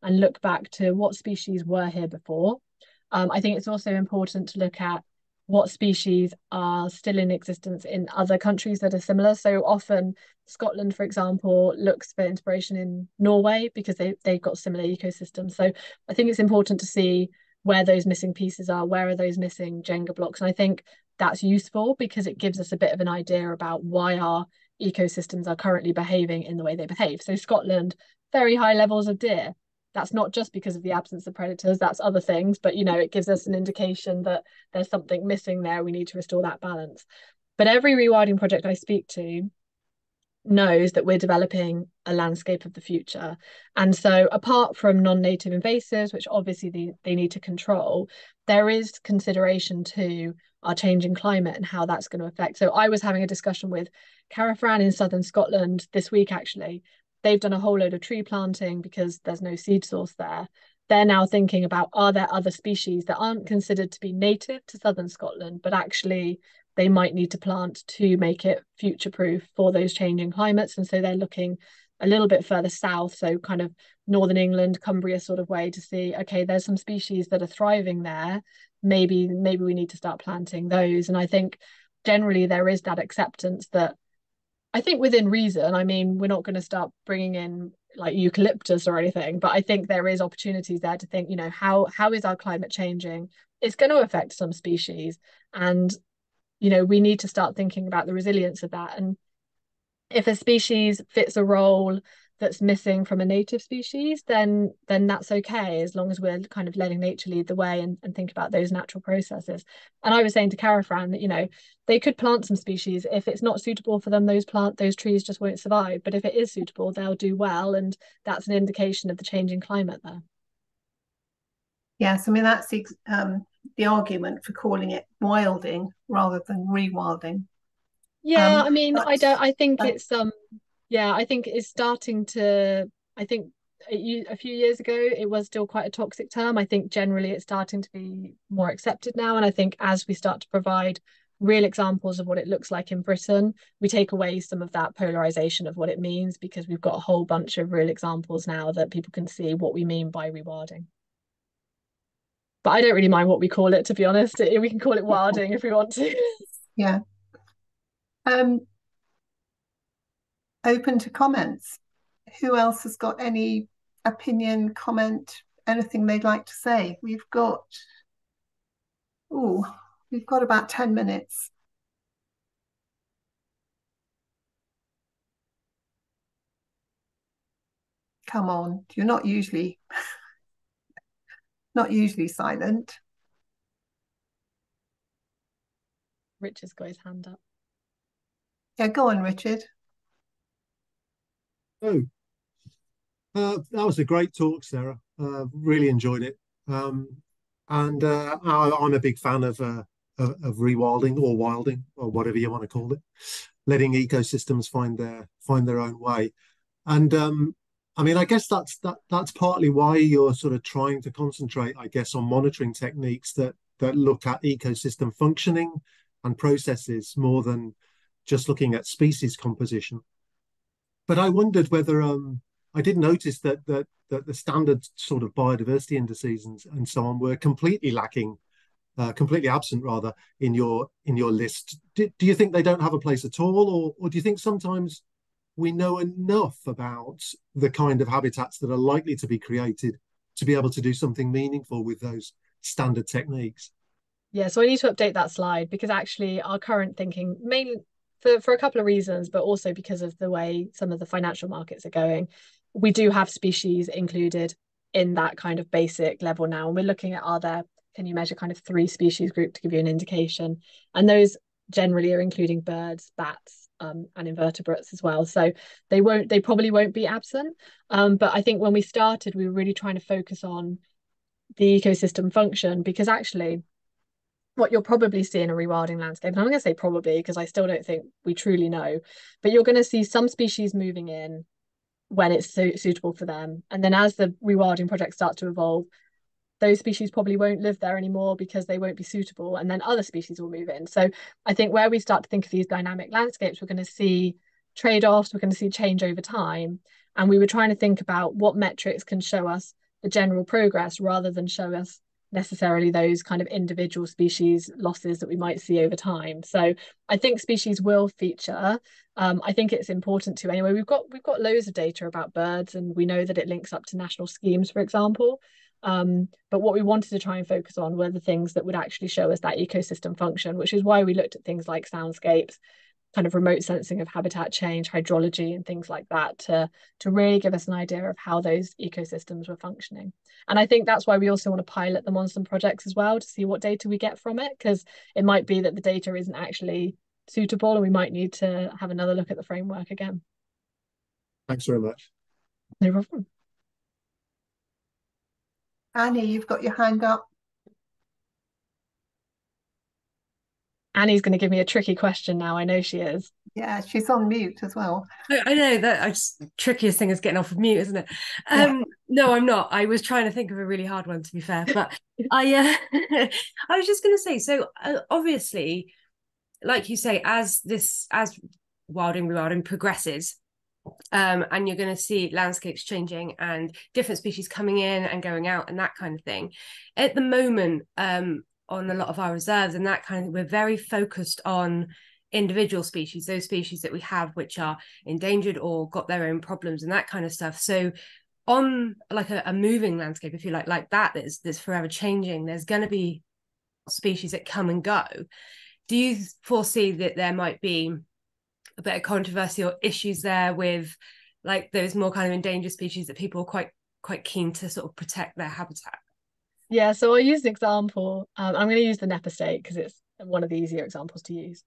and look back to what species were here before Um, I think it's also important to look at what species are still in existence in other countries that are similar. So often Scotland, for example, looks for inspiration in Norway because they, they've got similar ecosystems. So I think it's important to see where those missing pieces are, where are those missing Jenga blocks. And I think that's useful because it gives us a bit of an idea about why our ecosystems are currently behaving in the way they behave. So Scotland, very high levels of deer that's not just because of the absence of predators that's other things but you know it gives us an indication that there's something missing there we need to restore that balance. But every rewilding project i speak to knows that we're developing a landscape of the future. And so apart from non-native invasives which obviously they, they need to control there is consideration to our changing climate and how that's going to affect. So i was having a discussion with Carrifran in southern scotland this week actually they've done a whole load of tree planting because there's no seed source there. They're now thinking about are there other species that aren't considered to be native to southern Scotland, but actually they might need to plant to make it future proof for those changing climates. And so they're looking a little bit further south, so kind of northern England, Cumbria sort of way to see, okay, there's some species that are thriving there. Maybe, maybe we need to start planting those. And I think generally there is that acceptance that I think within reason, I mean, we're not going to start bringing in like eucalyptus or anything, but I think there is opportunities there to think, you know, how how is our climate changing? It's going to affect some species, and you know, we need to start thinking about the resilience of that. And if a species fits a role that's missing from a native species, then then that's okay as long as we're kind of letting nature lead the way and, and think about those natural processes. And I was saying to Carrifran that, you know, they could plant some species. If it's not suitable for them, those plant those trees just won't survive. But if it is suitable, they'll do well. And that's an indication of the changing climate there. Yes, I mean that's the, um, the argument for calling it wilding rather than rewilding. Yeah, um, I mean, I don't. I think it's um yeah, I think it's starting to. I think a few years ago it was still quite a toxic term. I think generally it's starting to be more accepted now, and I think as we start to provide real examples of what it looks like in Britain, we take away some of that polarization of what it means because we've got a whole bunch of real examples now that people can see what we mean by rewilding. But I don't really mind what we call it, to be honest. We can call it wilding if we want to. <laughs> Yeah. Um, open to comments. Who else has got any opinion, comment, anything they'd like to say? We've got, oh, we've got about 10 minutes. Come on, you're not usually, <laughs> not usually silent. Richard's got his hand up. Yeah, go on, Richard. Oh, uh, that was a great talk, Sara. Uh, really enjoyed it. Um, and uh, I, am a big fan of, uh, of, of rewilding or wilding or whatever you want to call it, letting ecosystems find their find their own way. And um, I mean, I guess that's that that's partly why you're sort of trying to concentrate, I guess, on monitoring techniques that that look at ecosystem functioning and processes more than just looking at species composition but I wondered whether um, I did notice that that that the standard sort of biodiversity indices and, and so on were completely lacking, uh, completely absent rather in your in your list. Do, do you think they don't have a place at all, or or do you think sometimes we know enough about the kind of habitats that are likely to be created to be able to do something meaningful with those standard techniques? Yeah, so I need to update that slide because actually our current thinking mainly for, for a couple of reasons, but also because of the way some of the financial markets are going. We do have species included in that kind of basic level now. And we're looking at are there, can you measure kind of three species group to give you an indication? And those generally are including birds, bats, um, and invertebrates as well. So they won't, they probably won't be absent. Um, but I think when we started, we were really trying to focus on the ecosystem function because actually what you'll probably see in a rewilding landscape, and I'm going to say probably because I still don't think we truly know, but you're going to see some species moving in when it's su suitable for them. And then as the rewilding project starts to evolve, those species probably won't live there anymore because they won't be suitable. And then other species will move in. So I think where we start to think of these dynamic landscapes, we're going to see trade offs, we're going to see change over time. And we were trying to think about what metrics can show us the general progress rather than show us necessarily those kind of individual species losses that we might see over time. So I think species will feature. Um, I think it's important to anyway. We've got we've got loads of data about birds, and we know that it links up to national schemes, for example. Um, but what we wanted to try and focus on were the things that would actually show us that ecosystem function, which is why we looked at things like soundscapes, kind of remote sensing of habitat change, hydrology, and things like that to, to really give us an idea of how those ecosystems were functioning. And I think that's why we also want to pilot them on some projects as well to see what data we get from it, because it might be that the data isn't actually suitable and we might need to have another look at the framework again. Thanks very much. No problem. Annie, you've got your hand up. Annie's going to give me a tricky question now. I know she is. Yeah, she's on mute as well. I, I know that I just trickiest thing is getting off of mute, isn't it? Um, yeah. No, I'm not. I was trying to think of a really hard one, to be fair. But <laughs> I, uh, <laughs> I was just going to say. So uh, obviously, like you say, as this as wilding rewilding progresses, um, and you're going to see landscapes changing and different species coming in and going out and that kind of thing. At the moment, um, on a lot of our reserves and that kind of we're very focused on individual species, those species that we have which are endangered or got their own problems and that kind of stuff. So on like a, a moving landscape, if you like, like that, that's that's forever changing, there's going to be species that come and go. Do you foresee that there might be a bit of controversy or issues there with like those more kind of endangered species that people are quite quite keen to sort of protect their habitat? Yeah, so I'll use an example. Um, I'm going to use the Knepp Estate because it's one of the easier examples to use.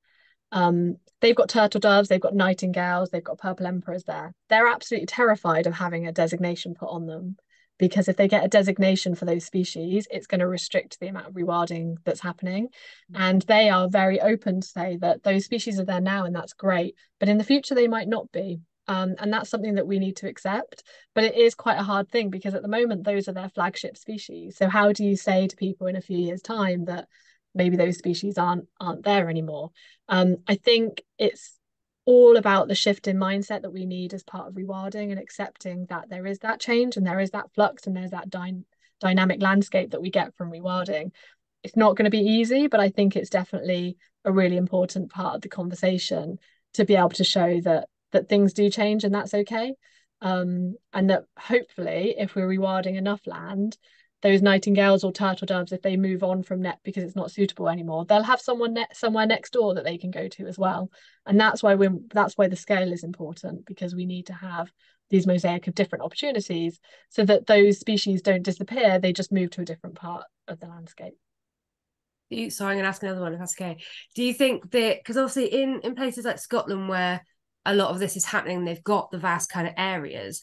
Um, they've got turtle doves, they've got nightingales, they've got purple emperors there. They're absolutely terrified of having a designation put on them because if they get a designation for those species, it's going to restrict the amount of rewilding that's happening. Mm-hmm. And they are very open to say that those species are there now and that's great, but in the future they might not be. Um, and that's something that we need to accept. But it is quite a hard thing because at the moment, those are their flagship species. So how do you say to people in a few years' time that maybe those species aren't aren't there anymore? Um, I think it's all about the shift in mindset that we need as part of rewilding and accepting that there is that change and there is that flux and there's that dy- dynamic landscape that we get from rewilding. It's not going to be easy, but I think it's definitely a really important part of the conversation to be able to show that that things do change and that's okay. Um, and that hopefully, if we're rewilding enough land, those nightingales or turtle doves, if they move on from Knepp because it's not suitable anymore, they'll have someone ne- somewhere next door that they can go to as well. And that's why we that's why the scale is important because we need to have these mosaic of different opportunities so that those species don't disappear; they just move to a different part of the landscape. Sorry, I'm going to ask another one if that's okay. Do you think that because obviously in in places like Scotland where a lot of this is happening. They've got the vast kind of areas.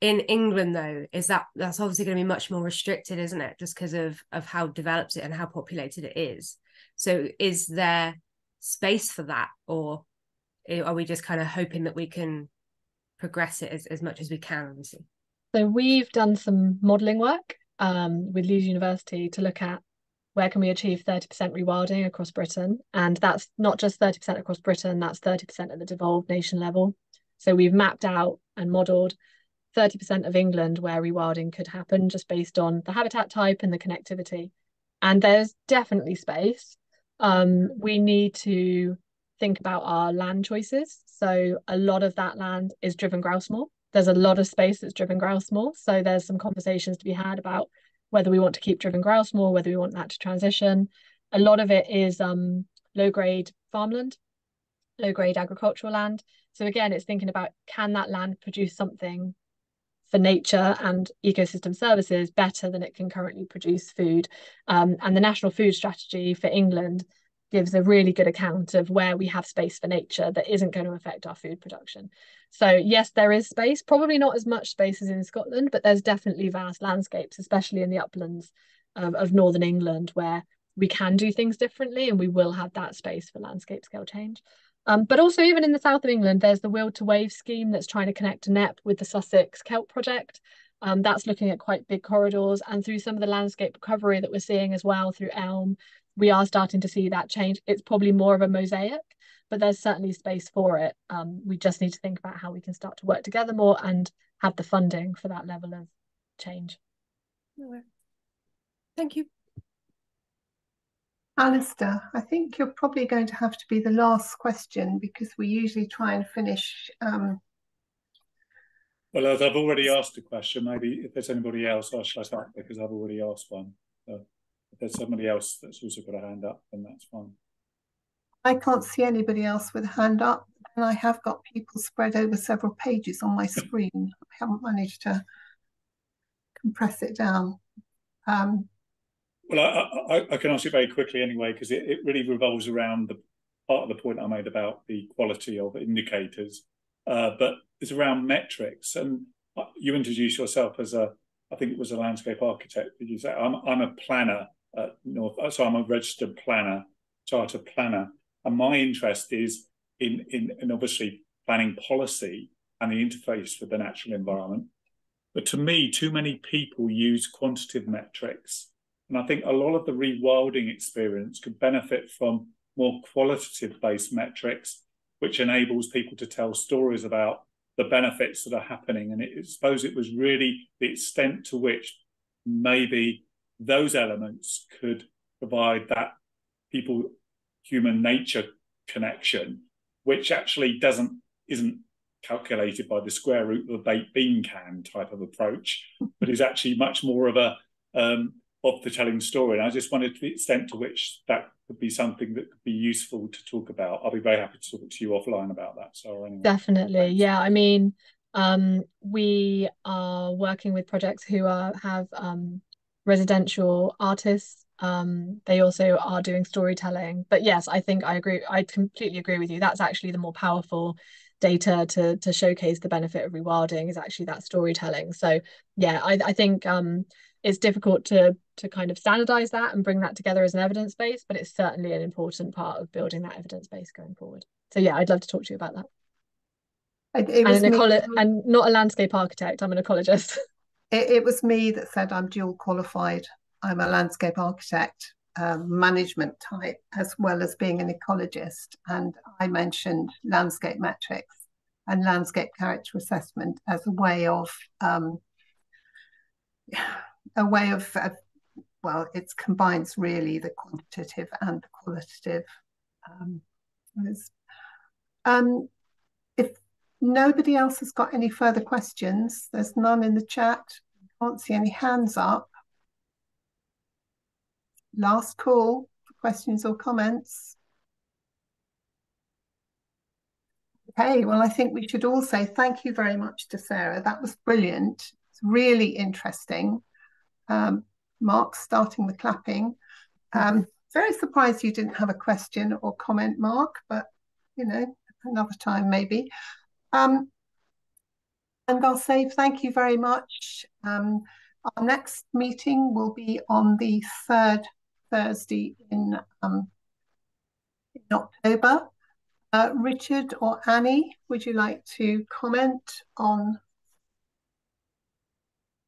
In England, though, is that that's obviously going to be much more restricted, isn't it? Just because of of how developed it and how populated it is. So, is there space for that, or are we just kind of hoping that we can progress it as, as much as we can? Obviously. So we've done some modelling work um, with Leeds University to look at where can we achieve 30% rewilding across Britain? And that's not just 30% across Britain, that's 30% at the devolved nation level. So we've mapped out and modelled 30% of England where rewilding could happen just based on the habitat type and the connectivity. And there's definitely space. Um, we need to think about our land choices. So a lot of that land is driven grouse moor. There's a lot of space that's driven grouse moor. So there's some conversations to be had about whether we want to keep driven grouse moor, whether we want that to transition. A lot of it is um, low grade farmland, low grade agricultural land. So again, it's thinking about can that land produce something for nature and ecosystem services better than it can currently produce food. Um, and the National Food Strategy for England gives a really good account of where we have space for nature that isn't going to affect our food production. So yes, there is space, probably not as much space as in Scotland, but there's definitely vast landscapes, especially in the uplands of, of northern England, where we can do things differently and we will have that space for landscape scale change. Um, but also even in the south of England, there's the Weald to Wave scheme that's trying to connect Knepp with the Sussex Kelp project. Um, that's looking at quite big corridors and through some of the landscape recovery that we're seeing as well through ELM, we are starting to see that change. It's probably more of a mosaic, but there's certainly space for it. Um, we just need to think about how we can start to work together more and have the funding for that level of change. Thank you. Alistair, I think you're probably going to have to be the last question because we usually try and finish. Um... Well, as I've already asked a question, maybe if there's anybody else, I'll shut up because I've already asked one. So if there's somebody else that's also got a hand up, then that's fine. I can't see anybody else with a hand up, and I have got people spread over several pages on my screen. I haven't managed to compress it down. Um, well, I, I, I, can answer it very quickly anyway, because it, it really revolves around the part of the point I made about the quality of indicators, uh, but it's around metrics. And you introduced yourself as a, I think it was a landscape architect. Did you say I'm, I'm a planner at North? So I'm a registered planner, charter planner, and my interest is in in, in obviously planning policy and the interface with the natural environment. But to me, too many people use quantitative metrics and I think a lot of the rewilding experience could benefit from more qualitative based metrics, which enables people to tell stories about the benefits that are happening. And it, I suppose it was really the extent to which maybe those elements could provide that people human nature connection, which actually doesn't isn't calculated by the square root of a baked bean can type of approach, but is actually much more of a um, of the telling story. And I just wondered the extent to which that could be something that could be useful to talk about. I'll be very happy to talk to you offline about that. So anyway. definitely, yeah. I mean, um, we are working with projects who are have um, residential artists. Um, they also are doing storytelling. But yes, I think I agree. I completely agree with you. That's actually the more powerful data to to showcase the benefit of rewilding is actually that storytelling. So yeah, I, I think um, it's difficult to to kind of standardize that and bring that together as an evidence base, but it's certainly an important part of building that evidence base going forward. So yeah, I'd love to talk to you about that. It, it and, an ecolo- and not a landscape architect, I'm an ecologist. <laughs> It, it, was me that said I'm dual qualified. I'm a landscape architect, um, management type, as well as being an ecologist. And I mentioned landscape metrics and landscape character assessment as a way of um, <sighs> a way of, of well, it combines really the quantitative and the qualitative. Um, um, if nobody else has got any further questions, there's none in the chat. Can't see any hands up. Last call for questions or comments. Okay, well, I think we should all say thank you very much to Sara. That was brilliant. It's really interesting. Um, Mark starting the clapping. Um, very surprised you didn't have a question or comment, Mark, but you know, another time maybe. Um, and I'll say thank you very much. Um, our next meeting will be on the third Thursday in, um, in October. Uh, Richard or Annie, would you like to comment on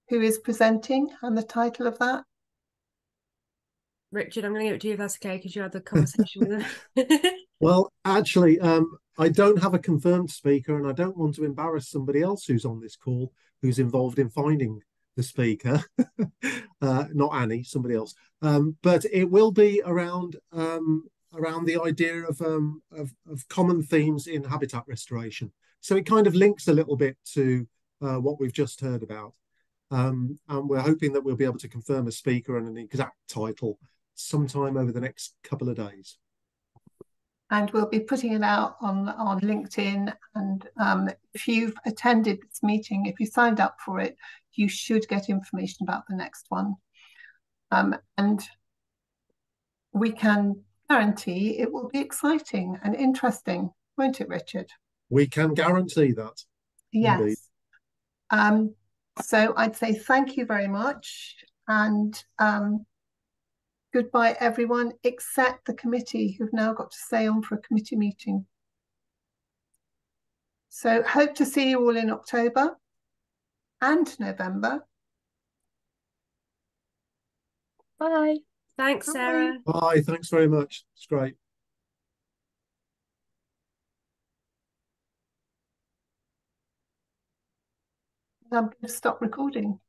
who is presenting and the title of that? Richard, I'm going to give it to you if that's okay, because you had the conversation with him. <laughs> well, actually, um, I don't have a confirmed speaker, and I don't want to embarrass somebody else who's on this call who's involved in finding the speaker. <laughs> uh, not Annie, somebody else. Um, but it will be around um, around the idea of, um, of, of common themes in habitat restoration. So it kind of links a little bit to uh, what we've just heard about. Um, and we're hoping that we'll be able to confirm a speaker and an exact title sometime over the next couple of days. And we'll be putting it out on, on LinkedIn. And um, if you've attended this meeting, if you signed up for it, you should get information about the next one. Um, and we can guarantee it will be exciting and interesting, won't it, Richard? We can guarantee that. Yes. Um, so I'd say thank you very much and um, goodbye everyone except the committee who've now got to stay on for a committee meeting. So hope to see you all in October and November. Bye. Thanks, Sara. Bye. Thanks very much. It's great. I'm going to stop recording.